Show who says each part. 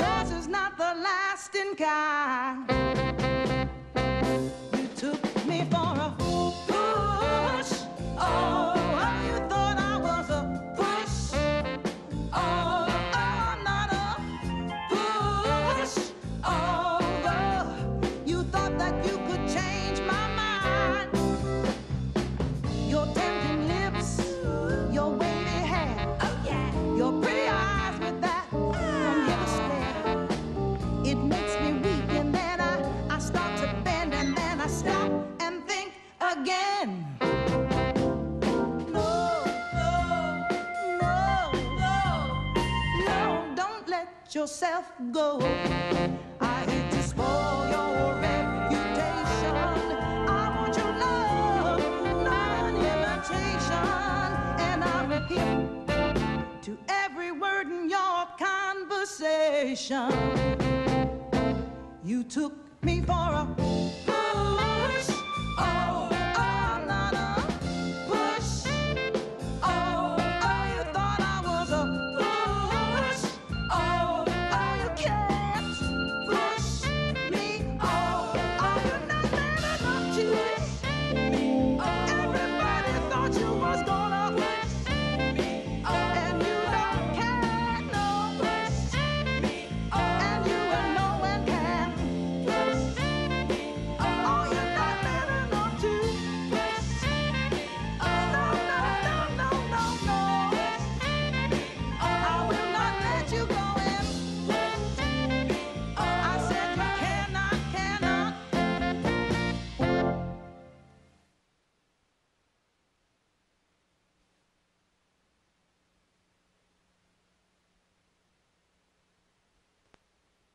Speaker 1: Yours is not the lasting kind. yourself go. I hate to spoil your reputation. I want your love, not imitation. And I repeat to every word in your conversation. You took me for a